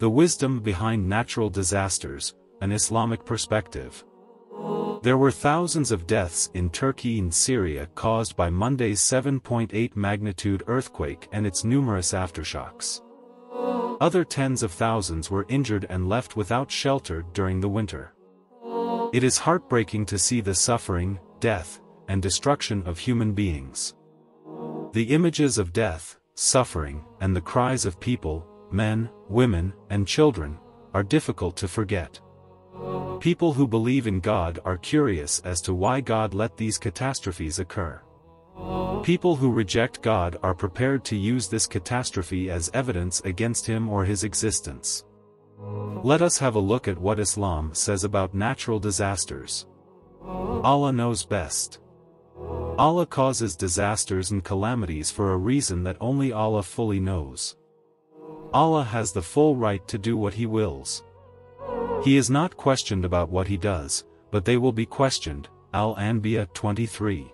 The wisdom behind natural disasters, an Islamic perspective. There were thousands of deaths in Turkey and Syria caused by Monday's 7.8 magnitude earthquake and its numerous aftershocks. Other tens of thousands were injured and left without shelter during the winter. It is heartbreaking to see the suffering, death, and destruction of human beings. The images of death, suffering, and the cries of people, men, women, and children, are difficult to forget. People who believe in God are curious as to why God let these catastrophes occur. People who reject God are prepared to use this catastrophe as evidence against him or his existence. Let us have a look at what Islam says about natural disasters. Allah knows best. Allah causes disasters and calamities for a reason that only Allah fully knows. Allah has the full right to do what He wills. He is not questioned about what He does, but they will be questioned, Al-Anbiya 23.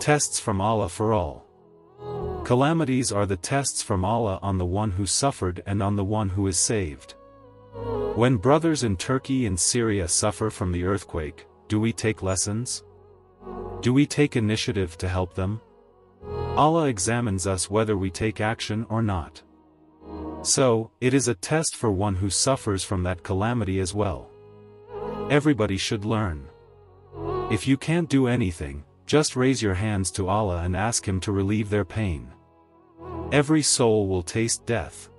Tests from Allah for all. Calamities are the tests from Allah on the one who suffered and on the one who is saved. When brothers in Turkey and Syria suffer from the earthquake, do we take lessons? Do we take initiative to help them? Allah examines us whether we take action or not. So, it is a test for one who suffers from that calamity as well. Everybody should learn. If you can't do anything, just raise your hands to Allah and ask Him to relieve their pain. Every soul will taste death.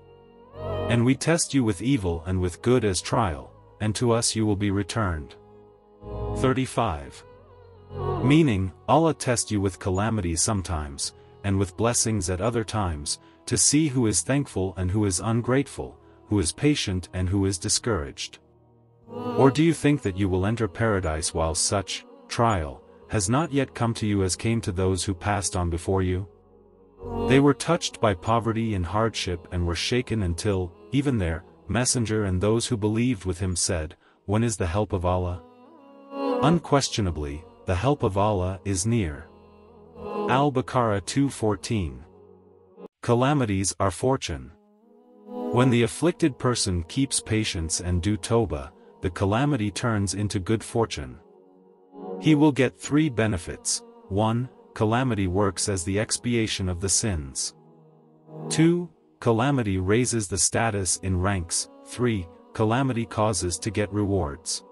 And we test you with evil and with good as trial, and to us you will be returned. 35. Meaning, Allah test you with calamities sometimes, and with blessings at other times, to see who is thankful and who is ungrateful, who is patient and who is discouraged. Or do you think that you will enter paradise while such, trial, has not yet come to you as came to those who passed on before you? They were touched by poverty and hardship and were shaken until, even their, messenger and those who believed with him said, When is the help of Allah? Unquestionably, the help of Allah is near. Al-Baqarah 2.14 Calamities are fortune. When the afflicted person keeps patience and do Toba, the calamity turns into good fortune. He will get three benefits. 1. Calamity works as the expiation of the sins. 2. Calamity raises the status in ranks. 3. Calamity causes to get rewards.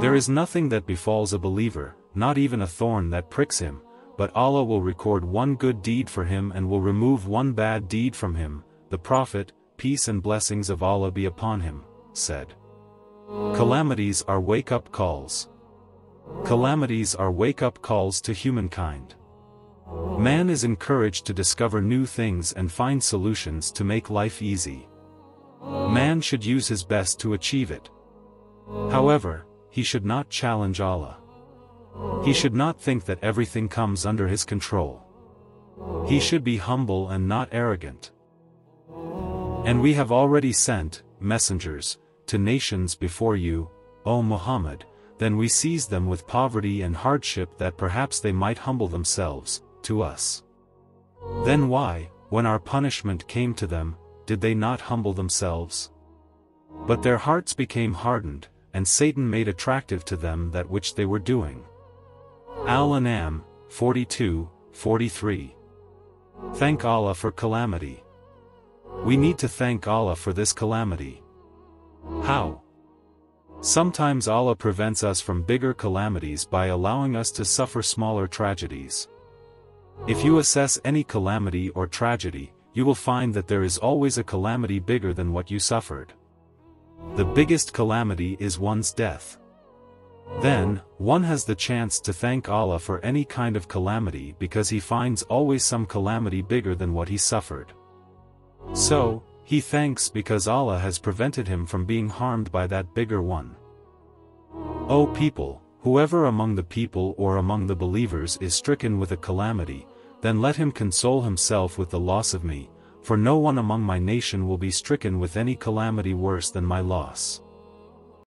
There is nothing that befalls a believer, not even a thorn that pricks him, but Allah will record one good deed for him and will remove one bad deed from him, the Prophet, peace and blessings of Allah be upon him, said. Calamities are wake-up calls. Calamities are wake-up calls to humankind. Man is encouraged to discover new things and find solutions to make life easy. Man should use his best to achieve it. However, he should not challenge Allah. He should not think that everything comes under his control. He should be humble and not arrogant. And we have already sent, messengers, to nations before you, O Muhammad, then we seize them with poverty and hardship that perhaps they might humble themselves, to us. Then why, when our punishment came to them, did they not humble themselves? But their hearts became hardened, and Satan made attractive to them that which they were doing. Al-An'am, 42, 43. Thank Allah for calamity. We need to thank Allah for this calamity. How? Sometimes Allah prevents us from bigger calamities by allowing us to suffer smaller tragedies. If you assess any calamity or tragedy, you will find that there is always a calamity bigger than what you suffered. The biggest calamity is one's death. Then, one has the chance to thank Allah for any kind of calamity because he finds always some calamity bigger than what he suffered. So, he thanks because Allah has prevented him from being harmed by that bigger one. O people, whoever among the people or among the believers is stricken with a calamity, then let him console himself with the loss of me, for no one among my nation will be stricken with any calamity worse than my loss.